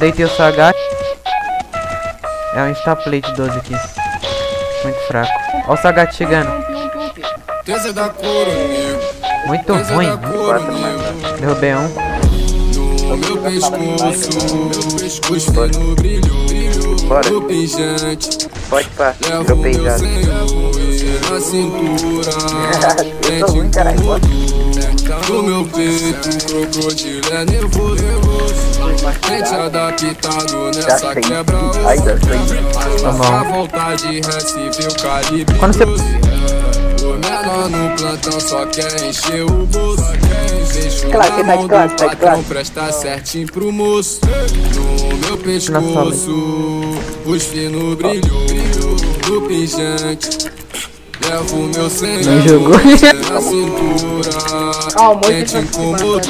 Deitei o Sagat. É um instaplate 12 aqui. Muito fraco. Ó o Sagat chegando. Muito ruim. coronel. Derrubei um. No meu pescoço, meu pescoço no brilho, Bora. no pingente. Pode pá, meu já. senhor na cintura. Bora. no meu peito, crocodilo é nervoso. Tente adaptado Já nessa sei. quebra Ai, já sei. Tá bom. A vontade recife o calibre Quando você- 12. O menor no plantão só quer encher o bolso Claro, você tá de classe, tá de patrão classe. Presta certinho pro moço No meu pescoço Os finos brilho Do pingente Levo meu senhor Não jogou. Na cintura Calma, Quem te tá- incomodou